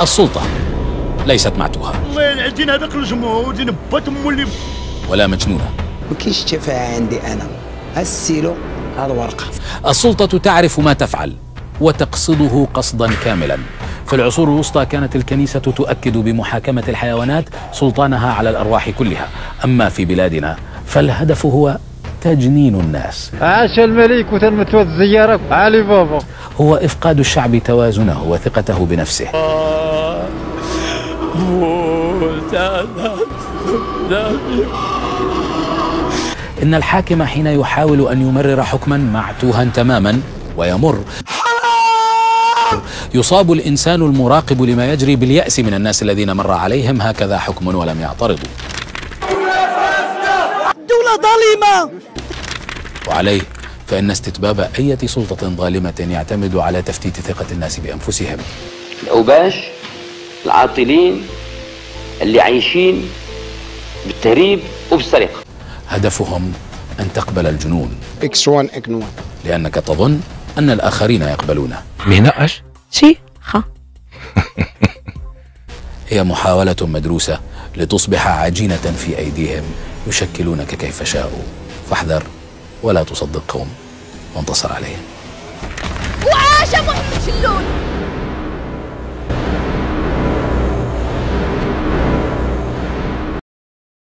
السلطة ليست معتوهة الله يلعن هذاك الجمهور دين بات اللي ولا مجنونة. ما كاينش عندي أنا؟ السيلو هذا الورقه السلطة تعرف ما تفعل وتقصده قصدا كاملا. في العصور الوسطى كانت الكنيسة تؤكد بمحاكمة الحيوانات سلطانها على الأرواح كلها. أما في بلادنا فالهدف هو تجنين الناس. عاش الملك وتنمتوا الزيارة. علي بابا. هو إفقاد الشعب توازنه وثقته بنفسه. إن الحاكم حين يحاول أن يمرر حكما معتوها تماما ويمر. يصاب الإنسان المراقب لما يجري باليأس من الناس الذين مر عليهم هكذا حكم ولم يعترضوا. دولة ظالمة! وعليه فإن استتباب أية سلطة ظالمة يعتمد على تفتيت ثقة الناس بأنفسهم. الأوباش العاطلين اللي عايشين بالتهريب وبالسرقة. هدفهم أن تقبل الجنون. إكس 1 إكس 1 لأنك تظن أن الآخرين يقبلونه. ميناقش؟ شي خا هي محاولة مدروسة لتصبح عجينة في أيديهم يشكلونك كيف شاءوا. فاحذر ولا تصدقهم. وانتصر عليهم وعاش محمد شلول